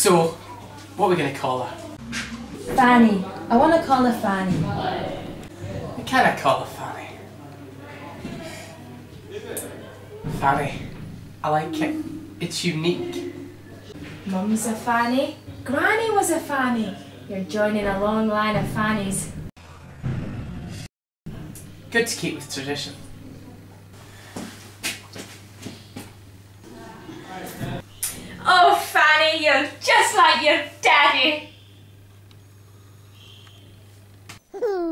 So, what are we going to call her? Fanny. I want to call her Fanny. We cannot call her Fanny. Fanny. I like it. It's unique. Mum's a Fanny. Granny was a Fanny. You're joining a long line of Fannies. Good to keep with tradition just like your daddy.